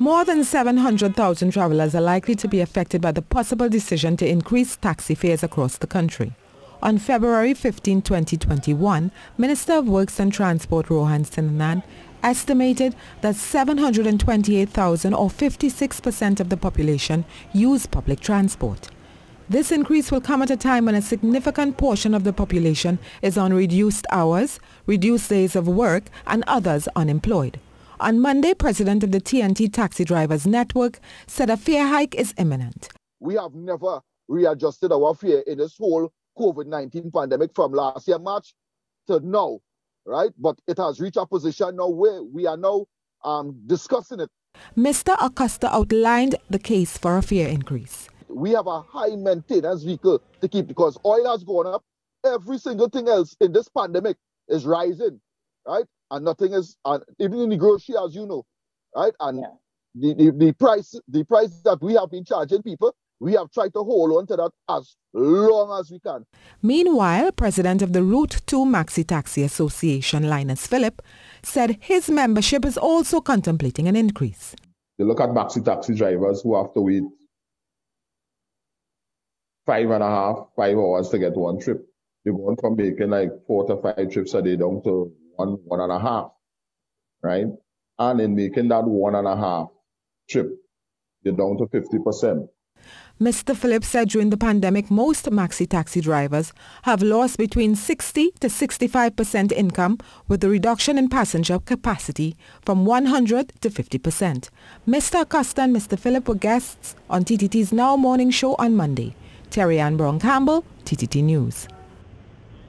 More than 700,000 travelers are likely to be affected by the possible decision to increase taxi fares across the country. On February 15, 2021, Minister of Works and Transport Rohan Sinanan estimated that 728,000 or 56% of the population use public transport. This increase will come at a time when a significant portion of the population is on reduced hours, reduced days of work, and others unemployed. On Monday, President of the TNT Taxi Drivers Network said a fare hike is imminent. We have never readjusted our fare in this whole COVID-19 pandemic from last year March to now, right? But it has reached a position now where we are now um, discussing it. Mr. Acosta outlined the case for a fare increase. We have a high maintenance vehicle to keep because oil has gone up. Every single thing else in this pandemic is rising, right? And nothing is, and even in the grocery, as you know, right? And yeah. the, the, the price, the price that we have been charging people, we have tried to hold on to that as long as we can. Meanwhile, president of the Route 2 Maxi Taxi Association, Linus Phillip, said his membership is also contemplating an increase. You look at maxi taxi drivers who have to wait five and a half, five hours to get one trip. You're going from making like four to five trips a day down to one, one and a half, right? And in making that one and a half trip, you're down to 50%. Mr. Phillips said during the pandemic, most maxi taxi drivers have lost between 60 to 65% income with the reduction in passenger capacity from 100 to 50%. Mr. Acosta and Mr. Phillips were guests on TTT's Now Morning Show on Monday. Terry Ann Browne Campbell, TTT News.